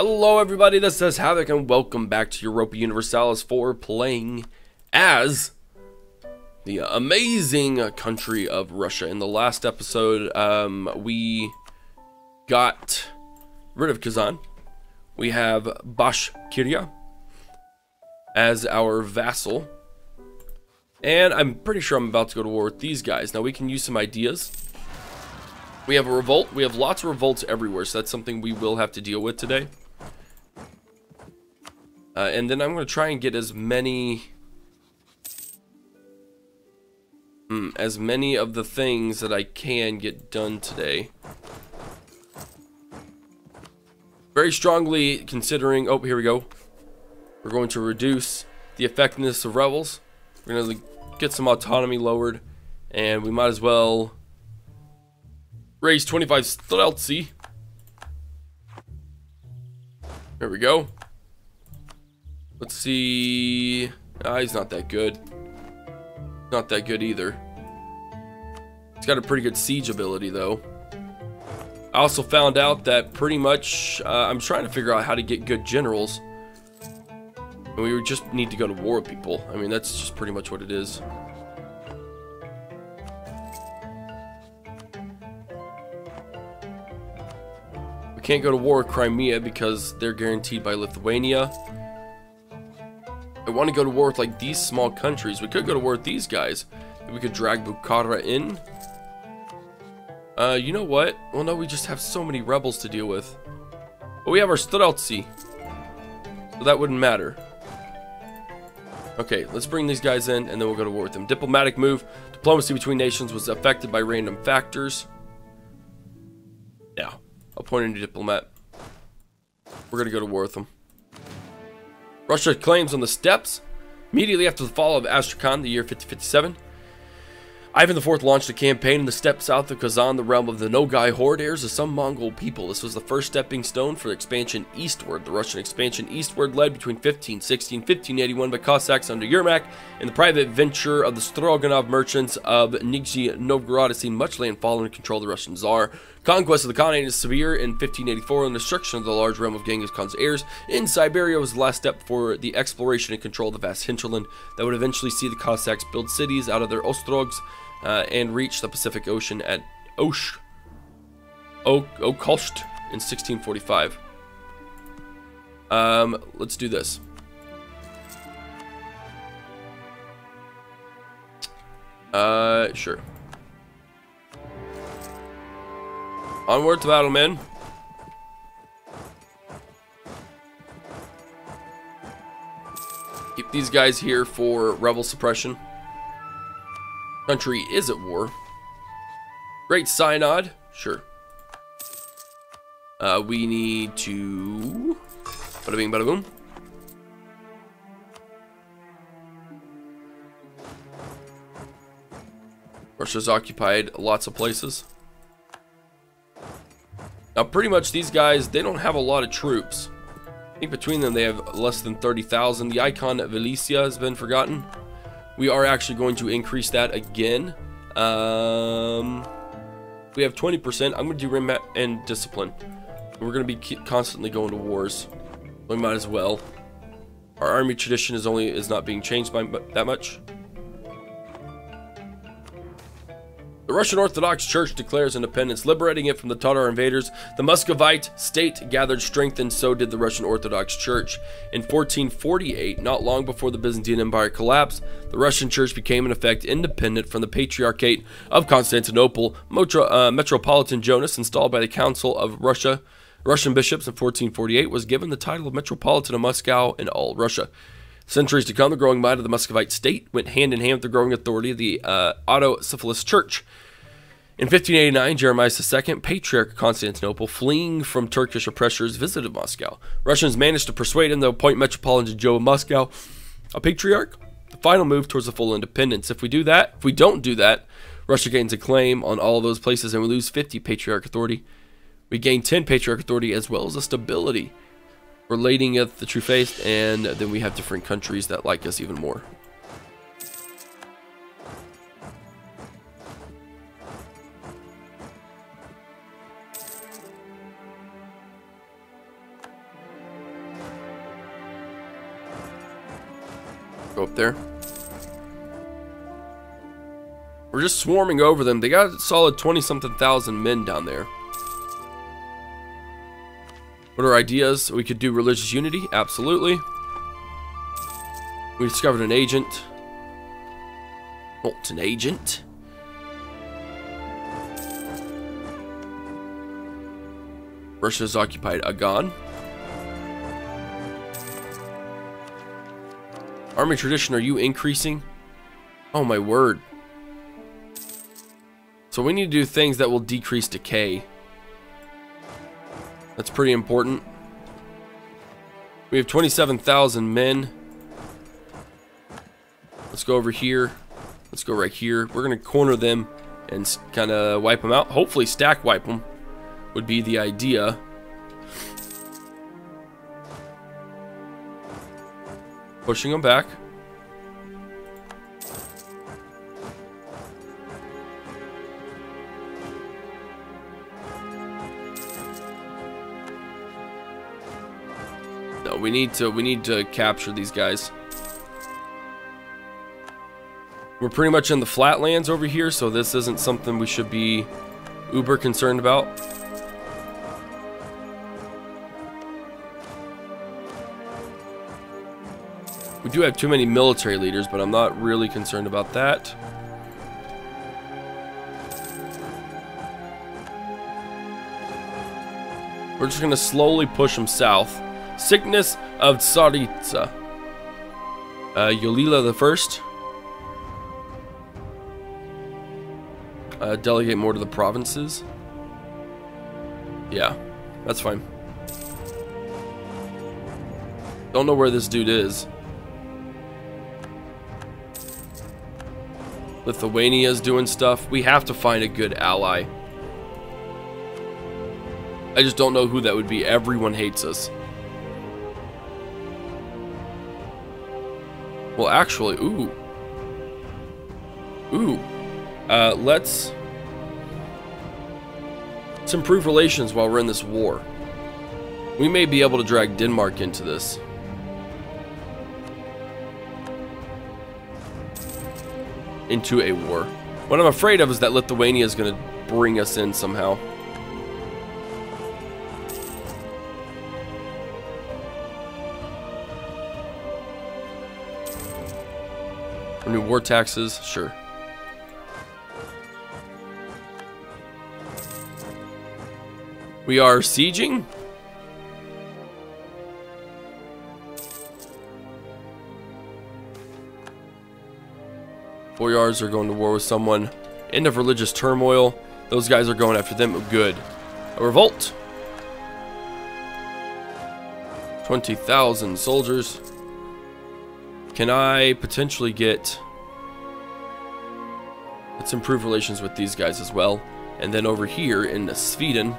Hello everybody, this is Havoc and welcome back to Europa Universalis for playing as the amazing country of Russia. In the last episode, um, we got rid of Kazan. We have Bashkiria as our vassal. And I'm pretty sure I'm about to go to war with these guys. Now we can use some ideas. We have a revolt. We have lots of revolts everywhere, so that's something we will have to deal with today. Uh, and then I'm going to try and get as many... Hmm, as many of the things that I can get done today. Very strongly considering... Oh, here we go. We're going to reduce the effectiveness of rebels. We're going to get some autonomy lowered. And we might as well raise 25 Streltsy. There we go. Let's see. Ah, he's not that good. Not that good either. He's got a pretty good siege ability, though. I also found out that pretty much uh, I'm trying to figure out how to get good generals. And we just need to go to war with people. I mean, that's just pretty much what it is. We can't go to war with Crimea because they're guaranteed by Lithuania. I want to go to war with like these small countries. We could go to war with these guys. We could drag Bukhara in. Uh, you know what? Well, no, we just have so many rebels to deal with. But we have our Streltsy. So that wouldn't matter. Okay, let's bring these guys in and then we'll go to war with them. Diplomatic move. Diplomacy between nations was affected by random factors. Yeah. Appoint a new diplomat. We're going to go to war with them. Russia claims on the steppes. Immediately after the fall of Astrakhan, the year 5057, Ivan IV launched a campaign in the steppe south of Kazan, the realm of the Nogai horde heirs of some Mongol people. This was the first stepping stone for expansion eastward. The Russian expansion eastward led between 1560 and 1581 by Cossacks under Yermak and the private venture of the Stroganov merchants of Nizhny Novgorod seen much land fall under control of the Russian Tsar. Conquest of the Khanate is severe in 1584 and the destruction of the large realm of Genghis Khan's heirs in Siberia was the last step for the exploration and control of the vast hinterland that would eventually see the Cossacks build cities out of their ostrogs uh, and reach the Pacific Ocean at Osh, Okolst in 1645. Um, let's do this. Uh, sure. Onward to battle, men. Keep these guys here for rebel suppression. Country is at war. Great Synod. Sure. Uh, we need to... Bada bing, bada boom. Russia's occupied lots of places. Now, pretty much these guys, they don't have a lot of troops. I think between them they have less than 30,000. The icon of Eleusa has been forgotten. We are actually going to increase that again. Um, we have 20%. I'm going to do rim and discipline. We're going to be constantly going to wars. We might as well. Our army tradition is only is not being changed by that much. The Russian Orthodox Church declares independence, liberating it from the Tatar invaders. The Muscovite state gathered strength, and so did the Russian Orthodox Church. In 1448, not long before the Byzantine Empire collapsed, the Russian Church became, in effect, independent from the Patriarchate of Constantinople. Uh, Metropolitan Jonas, installed by the Council of Russia, Russian bishops in 1448, was given the title of Metropolitan of Moscow and all Russia. Centuries to come, the growing might of the Muscovite state went hand in hand with the growing authority of the uh, Autocephalous Church. In 1589, Jeremiah II, Patriarch of Constantinople, fleeing from Turkish oppressors, visited Moscow. Russians managed to persuade him to appoint Metropolitan Job of Moscow a patriarch. The final move towards a full independence. If we do that, if we don't do that, Russia gains a claim on all those places and we lose 50 patriarch authority. We gain 10 patriarch authority as well as a stability relating it the true faith, and then we have different countries that like us even more. Go up there. We're just swarming over them. They got a solid 20 something thousand men down there. What are ideas? We could do religious unity. Absolutely. We discovered an agent. It's an agent. Russia has occupied Agan. Army tradition, are you increasing? Oh my word. So we need to do things that will decrease decay. That's pretty important. We have 27,000 men. Let's go over here. Let's go right here. We're going to corner them and kind of wipe them out. Hopefully stack wipe them would be the idea. Pushing them back. We need to we need to capture these guys. We're pretty much in the flatlands over here, so this isn't something we should be uber concerned about. We do have too many military leaders, but I'm not really concerned about that. We're just going to slowly push them south. Sickness of Tsaritsa. Uh, Yolila the First. Uh, delegate more to the provinces. Yeah, that's fine. Don't know where this dude is. Lithuania's doing stuff. We have to find a good ally. I just don't know who that would be. Everyone hates us. Well, actually, ooh. Ooh. Uh, let's... Let's improve relations while we're in this war. We may be able to drag Denmark into this. Into a war. What I'm afraid of is that Lithuania is going to bring us in somehow. War taxes, sure. We are sieging? Boyars are going to war with someone. End of religious turmoil. Those guys are going after them. Good. A revolt. 20,000 soldiers. Can I potentially get... Let's improve relations with these guys as well. And then over here in Sweden...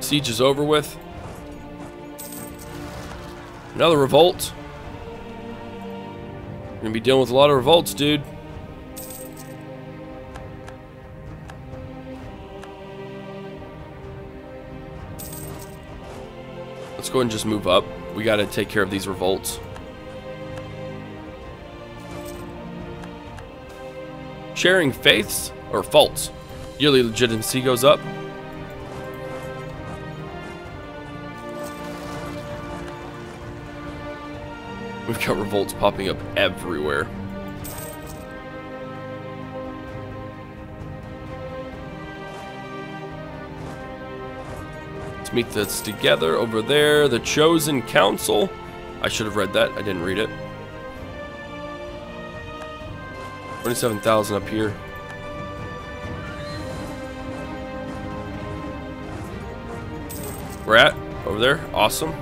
Siege is over with. Another revolt. Gonna be dealing with a lot of revolts, dude. Go and just move up. We gotta take care of these revolts. Sharing faiths or faults. Yearly legitimacy goes up. We've got revolts popping up everywhere. Let's meet this together over there. The Chosen Council. I should have read that. I didn't read it. 27,000 up here. We're at over there. Awesome.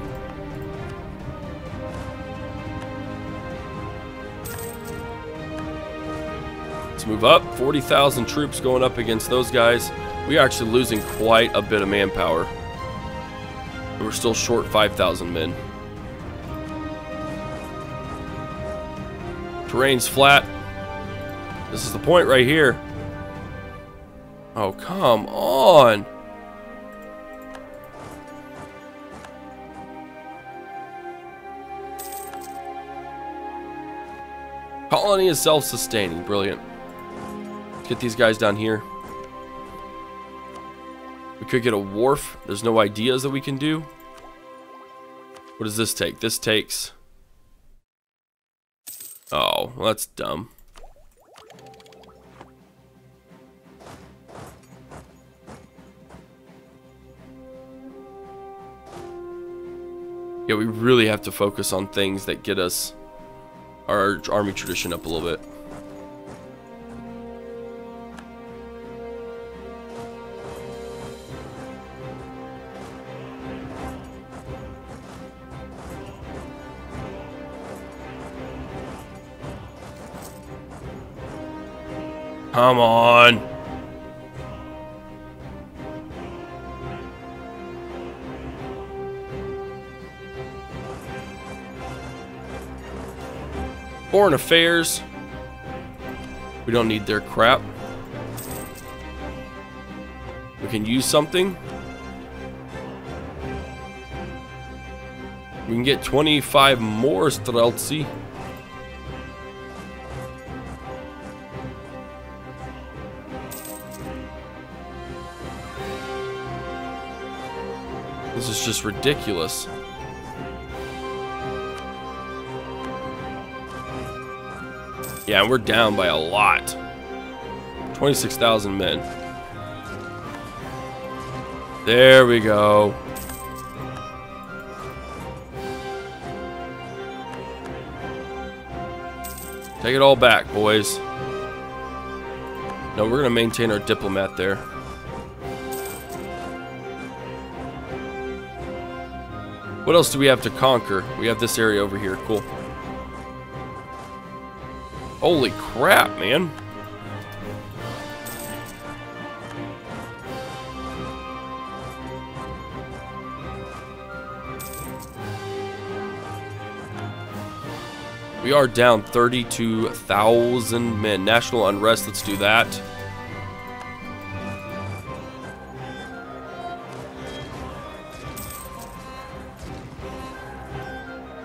Let's move up. 40,000 troops going up against those guys. We are actually losing quite a bit of manpower. We're still short 5,000 men. Terrain's flat. This is the point right here. Oh, come on. Colony is self-sustaining. Brilliant. Get these guys down here. Could get a wharf. There's no ideas that we can do. What does this take? This takes... Oh, well, that's dumb. Yeah, we really have to focus on things that get us our army tradition up a little bit. Come on. Foreign Affairs. We don't need their crap. We can use something. We can get 25 more Streltsy. Is just ridiculous. Yeah, we're down by a lot. 26,000 men. There we go. Take it all back, boys. No, we're going to maintain our diplomat there. What else do we have to conquer? We have this area over here. Cool. Holy crap, man. We are down 32,000 men. National unrest, let's do that.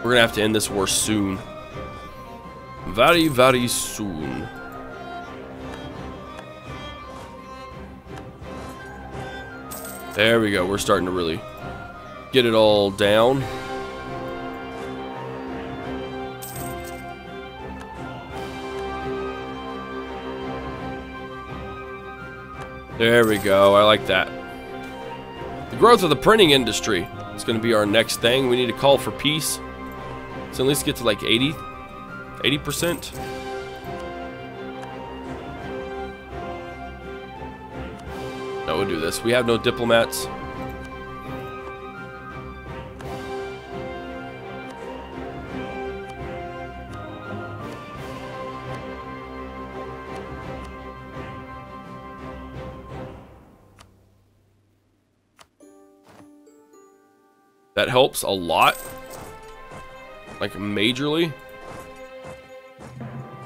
We're to have to end this war soon very, very soon. There we go. We're starting to really get it all down. There we go. I like that. The growth of the printing industry is going to be our next thing. We need to call for peace. So at least get to like 80 80%? No, we'll do this. We have no diplomats. That helps a lot. Like, majorly.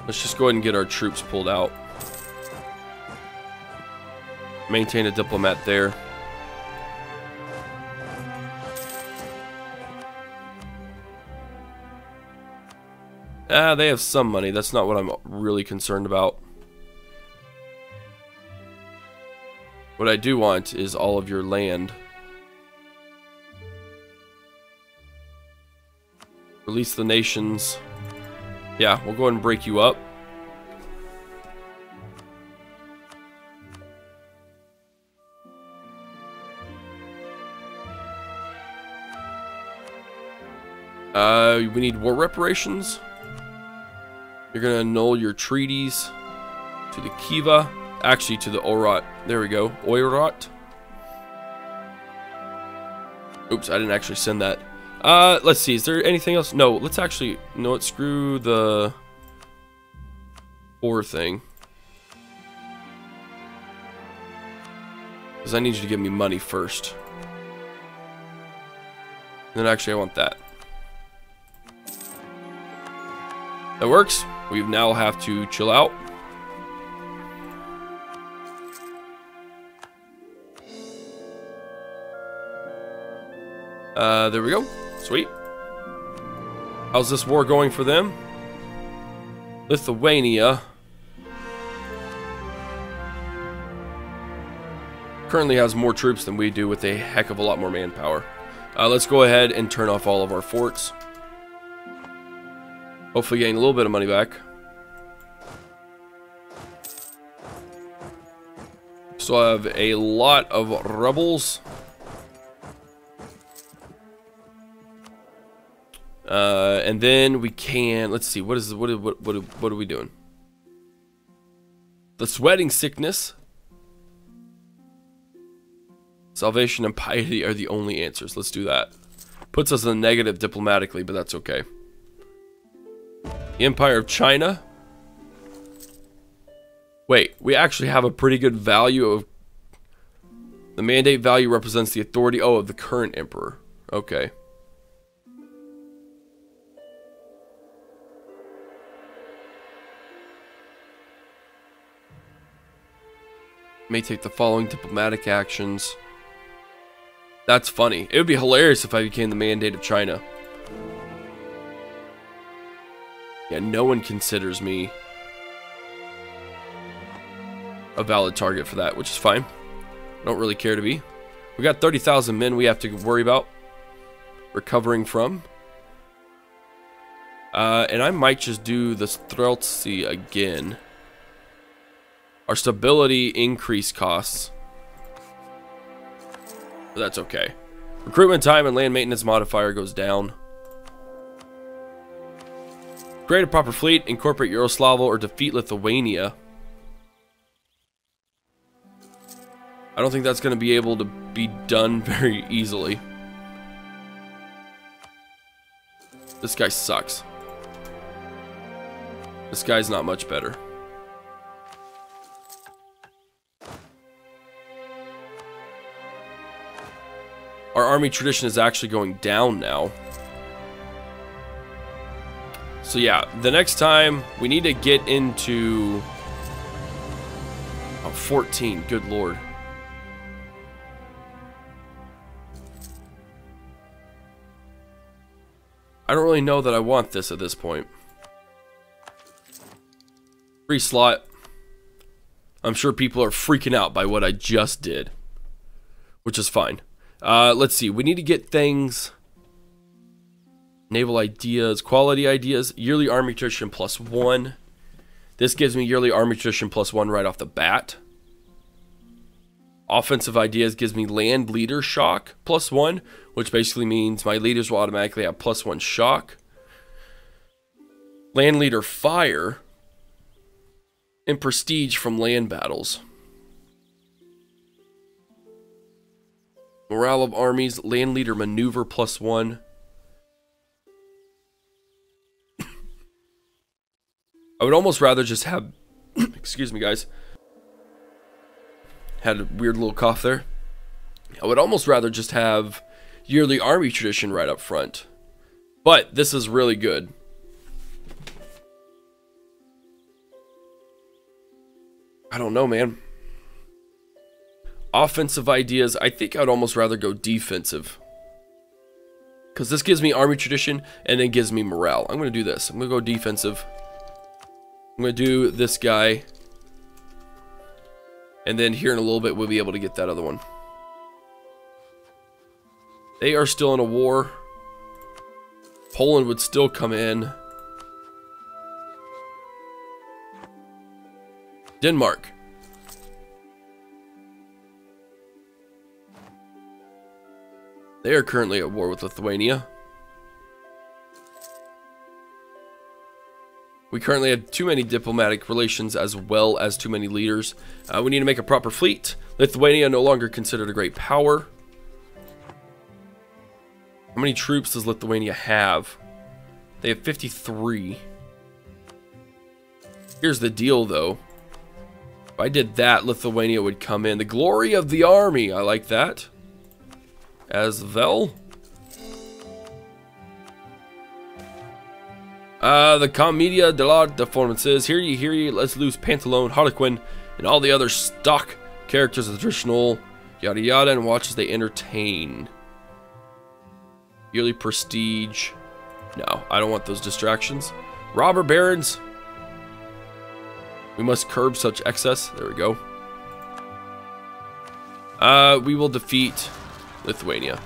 Let's just go ahead and get our troops pulled out. Maintain a diplomat there. Ah, they have some money. That's not what I'm really concerned about. What I do want is all of your land. Release the nations. Yeah, we'll go ahead and break you up. Uh, we need war reparations. You're gonna annul your treaties to the Khiva. actually to the Oirat. There we go, Oirat. Oops, I didn't actually send that. Uh, let's see. Is there anything else? No, let's actually... No, let's screw the... Ore thing. Because I need you to give me money first. And then actually I want that. That works. We now have to chill out. Uh, there we go. Sweet. How's this war going for them? Lithuania. Currently has more troops than we do with a heck of a lot more manpower. Uh, let's go ahead and turn off all of our forts. Hopefully gain a little bit of money back. So I have a lot of rebels. Uh, and then we can, let's see, what is, what, what, what, what are we doing? The sweating sickness. Salvation and piety are the only answers. Let's do that. Puts us in the negative diplomatically, but that's okay. The Empire of China. Wait, we actually have a pretty good value of... The mandate value represents the authority, oh, of the current emperor. Okay. May take the following diplomatic actions. That's funny. It would be hilarious if I became the mandate of China. Yeah, no one considers me a valid target for that, which is fine. I don't really care to be. We got 30,000 men we have to worry about recovering from. Uh, and I might just do the Streltsy again. Our stability increase costs. But that's okay. Recruitment time and land maintenance modifier goes down. Create a proper fleet, incorporate Yaroslavl, or defeat Lithuania. I don't think that's going to be able to be done very easily. This guy sucks. This guy's not much better. Our army tradition is actually going down now. So yeah, the next time we need to get into... Oh, 14, good lord. I don't really know that I want this at this point. Free slot. I'm sure people are freaking out by what I just did. Which is fine. Uh, let's see. We need to get things. Naval ideas, quality ideas, yearly army tradition plus one. This gives me yearly army tradition plus one right off the bat. Offensive ideas gives me land leader shock plus one, which basically means my leaders will automatically have plus one shock. Land leader fire and prestige from land battles. Morale of armies, land leader maneuver plus one. I would almost rather just have, excuse me guys, had a weird little cough there. I would almost rather just have yearly army tradition right up front. But this is really good. I don't know, man offensive ideas, I think I'd almost rather go defensive. Because this gives me army tradition and it gives me morale. I'm going to do this. I'm going to go defensive. I'm going to do this guy. And then here in a little bit, we'll be able to get that other one. They are still in a war. Poland would still come in. Denmark. They are currently at war with Lithuania. We currently have too many diplomatic relations as well as too many leaders. Uh, we need to make a proper fleet. Lithuania no longer considered a great power. How many troops does Lithuania have? They have 53. Here's the deal, though. If I did that, Lithuania would come in. The glory of the army. I like that as well. Uh, the Commedia dell'arte performances. Here you hear let's lose Pantalone, Harlequin, and all the other stock characters of the traditional yada yada and watch as they entertain. Yearly prestige. No, I don't want those distractions. Robber barons. We must curb such excess. There we go. Uh, we will defeat Lithuania.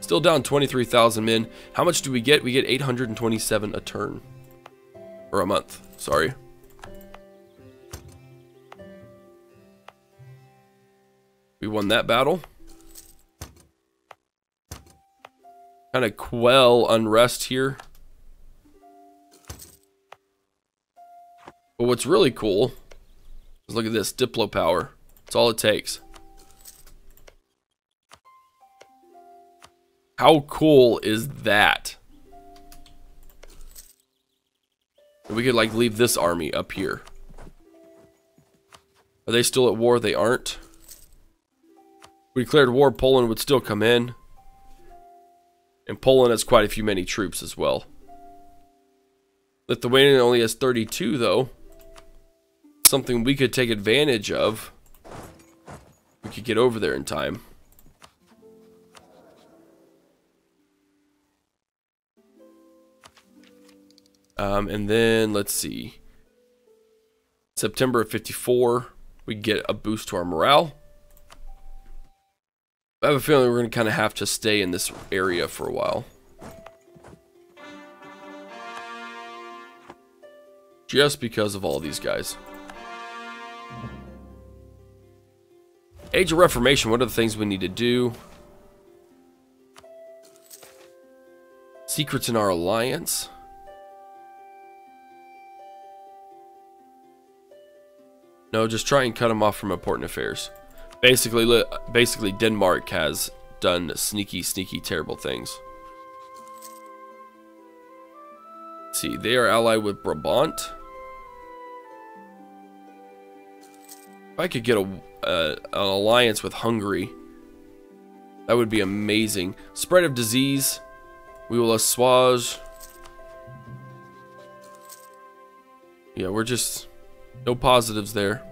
Still down 23,000 men. How much do we get? We get 827 a turn. Or a month, sorry. We won that battle. Kind of quell unrest here. But what's really cool is look at this, Diplo power. That's all it takes. How cool is that? We could like leave this army up here. Are they still at war? They aren't. we declared war, Poland would still come in. And Poland has quite a few many troops as well. Lithuania only has 32 though. Something we could take advantage of. We could get over there in time. Um, and then let's see. September of 54, we get a boost to our morale. I have a feeling we're going to kind of have to stay in this area for a while. Just because of all these guys. Age of Reformation, what are the things we need to do? Secrets in our alliance. No, just try and cut them off from important affairs. Basically, basically Denmark has done sneaky, sneaky, terrible things. Let's see, they are allied with Brabant. If I could get a, uh, an alliance with Hungary, that would be amazing. Spread of disease. We will assuage. Yeah, we're just no positives there.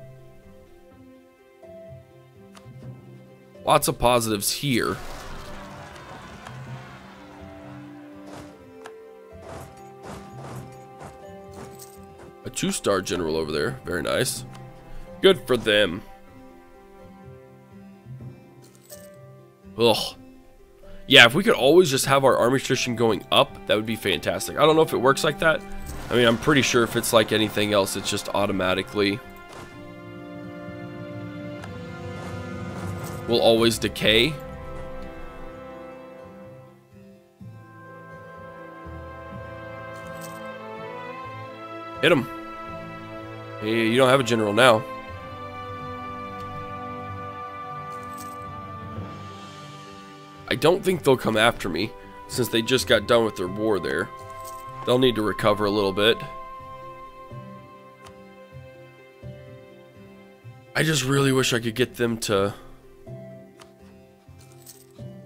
Lots of positives here. A two-star general over there. Very nice. Good for them. Ugh. Yeah, if we could always just have our army attrition going up, that would be fantastic. I don't know if it works like that. I mean, I'm pretty sure if it's like anything else, it's just automatically will always decay. Hit him. Hey, you don't have a general now. Don't think they'll come after me, since they just got done with their war there. They'll need to recover a little bit. I just really wish I could get them to...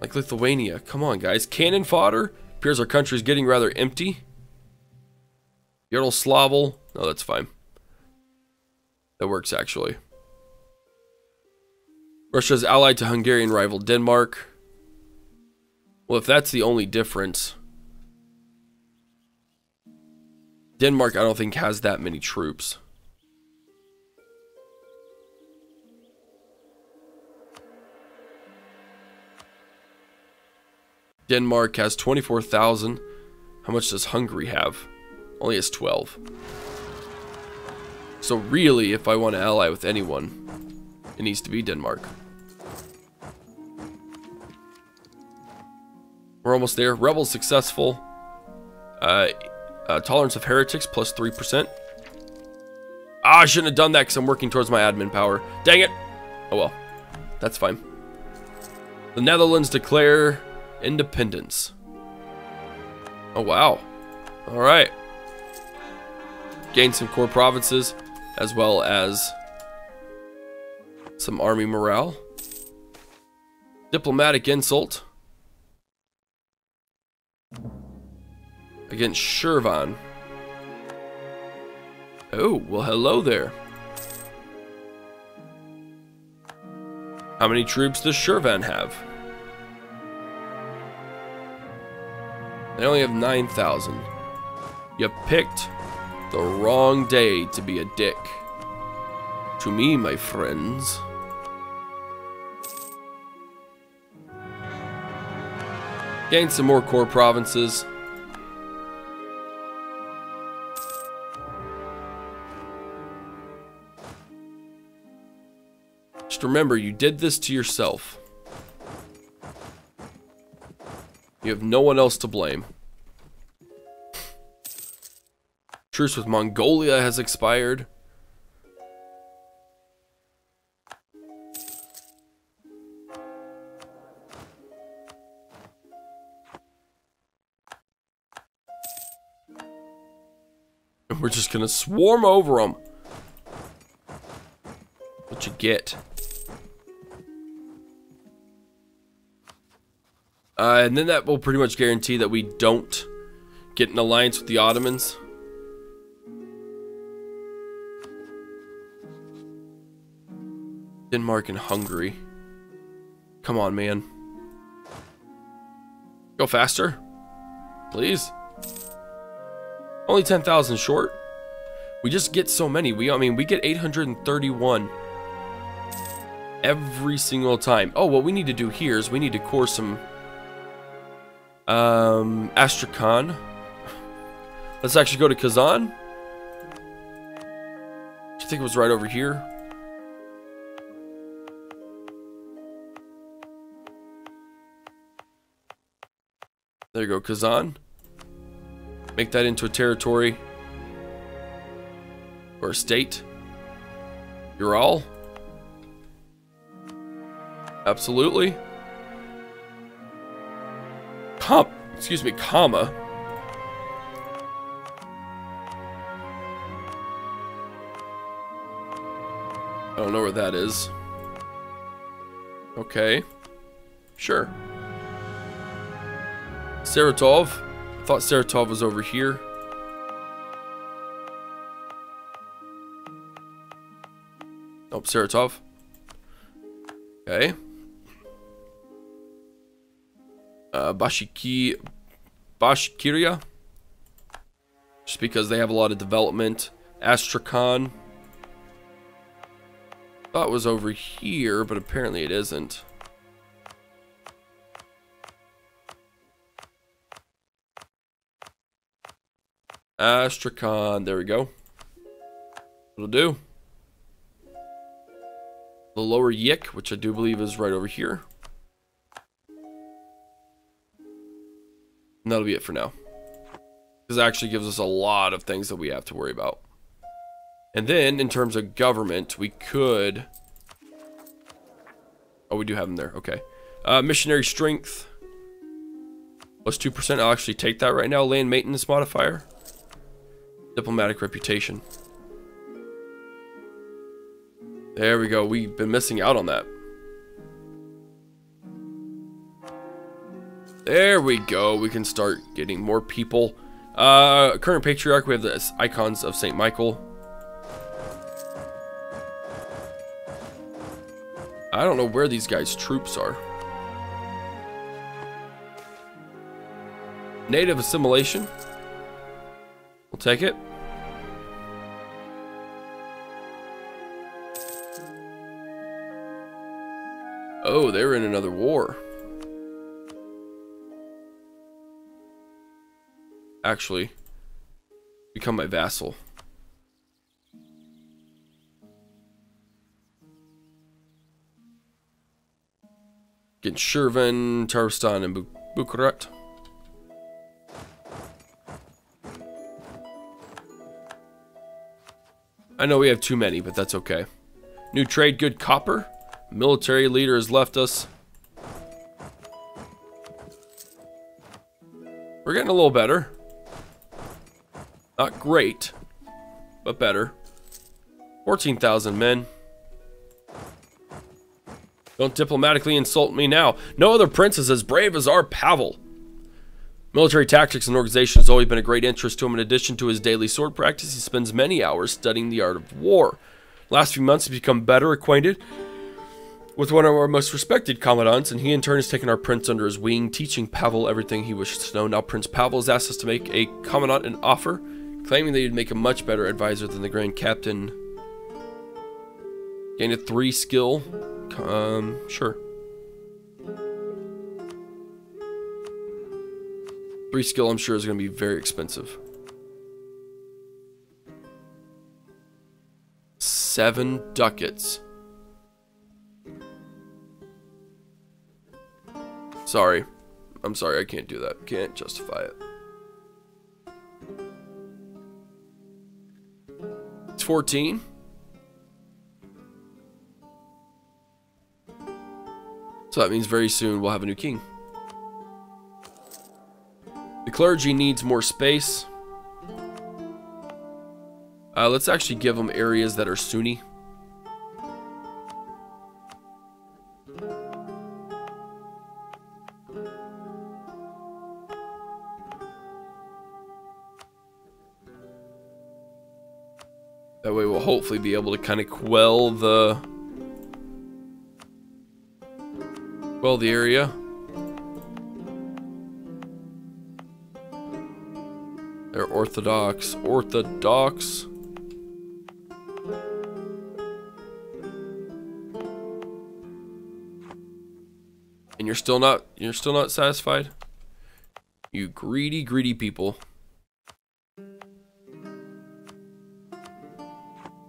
Like Lithuania. Come on, guys. Cannon fodder? Appears our country is getting rather empty. Yaroslavl. No, that's fine. That works, actually. Russia's allied to Hungarian rival Denmark. Well, if that's the only difference... Denmark, I don't think, has that many troops. Denmark has 24,000. How much does Hungary have? Only has 12. So really, if I want to ally with anyone, it needs to be Denmark. We're almost there. Rebels successful. Uh, uh, tolerance of heretics plus 3%. Ah, I shouldn't have done that because I'm working towards my admin power. Dang it. Oh well. That's fine. The Netherlands declare independence. Oh, wow. All right. Gain some core provinces as well as some army morale. Diplomatic insult. Against Shirvan. Oh, well, hello there. How many troops does Shirvan have? They only have 9,000. You picked the wrong day to be a dick. To me, my friends. Gain some more core provinces. Remember, you did this to yourself. You have no one else to blame. Truce with Mongolia has expired. And we're just gonna swarm over them. What you get. Uh, and then that will pretty much guarantee that we don't get an alliance with the Ottomans. Denmark and Hungary. Come on, man. Go faster. Please. Only 10,000 short. We just get so many. We, I mean, we get 831 every single time. Oh, what we need to do here is we need to core some um, Astrakhan. Let's actually go to Kazan. I think it was right over here. There you go, Kazan. Make that into a territory. Or a state. Ural. Absolutely. Com excuse me, comma. I don't know where that is. Okay. Sure. Saratov. I thought Saratov was over here. Oh, Saratov. Okay. Bashiki... Bashkiria. Just because they have a lot of development. Astrakhan. Thought was over here, but apparently it isn't. Astrakhan, there we go. It'll do. The lower Yaik, which I do believe is right over here. And that'll be it for now. This actually gives us a lot of things that we have to worry about. And then, in terms of government, we could... Oh, we do have them there. Okay. Uh, missionary strength. Plus 2%. I'll actually take that right now. Land maintenance modifier. Diplomatic reputation. There we go. We've been missing out on that. There we go. We can start getting more people. Uh, current patriarch, we have the icons of St. Michael. I don't know where these guys' troops are. Native assimilation. We'll take it. Oh, they're in another war. Actually, become my vassal. Get Shirvan, Tarstan, and Bukhara. I know we have too many, but that's okay. New trade, good copper. Military leader has left us. We're getting a little better. Not great, but better. 14,000 men. Don't diplomatically insult me now. No other prince is as brave as our Pavel. Military tactics and organization has always been a great interest to him. In addition to his daily sword practice, he spends many hours studying the art of war. Last few months, he's become better acquainted with one of our most respected commandants, and he in turn has taken our prince under his wing, teaching Pavel everything he wishes to know. Now Prince Pavel has asked us to make a commandant an offer, claiming that he'd make a much better advisor than the Grand Captain. Gain a three skill. Um, sure. Three skill, I'm sure, is going to be very expensive. Seven ducats. Sorry. I'm sorry, I can't do that. Can't justify it. 14. So that means very soon we'll have a new king. The clergy needs more space. Uh, let's actually give them areas that are Sunni. Hopefully be able to kind of quell the... Quell the area. They're Orthodox. Orthodox. And you're still not you're still not satisfied? You greedy, greedy people.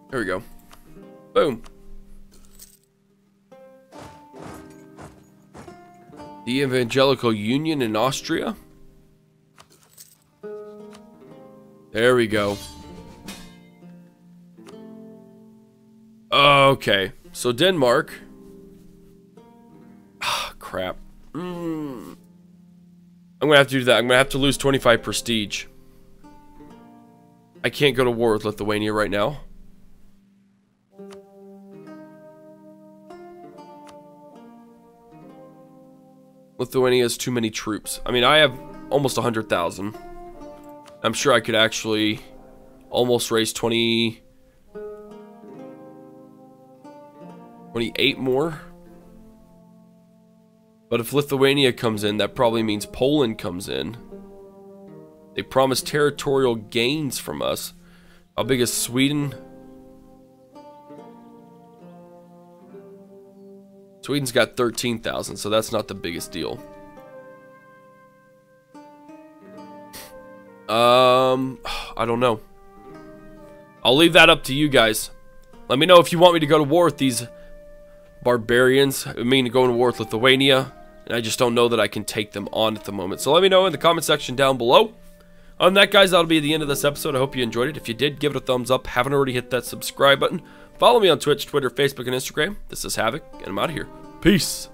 There we go. Boom. The Evangelical Union in Austria. There we go. Okay. So Denmark. Ah, crap. Mm. I'm to have to do that. I'm to have to lose 25 prestige. I can't go to war with Lithuania right now. Lithuania has too many troops. I mean, I have almost 100,000. I'm sure I could actually almost raise 20... 28 more. But if Lithuania comes in, that probably means Poland comes in. They promise territorial gains from us. How big is Sweden? Sweden's got 13,000, so that's not the biggest deal. Um, I don't know. I'll leave that up to you guys. Let me know if you want me to go to war with these barbarians. I mean, going to war with Lithuania. And I just don't know that I can take them on at the moment. So let me know in the comment section down below. On that, guys, that'll be the end of this episode. I hope you enjoyed it. If you did, give it a thumbs up. Haven't already hit that subscribe button. Follow me on Twitch, Twitter, Facebook, and Instagram. This is Havoc, and I'm out of here. Peace.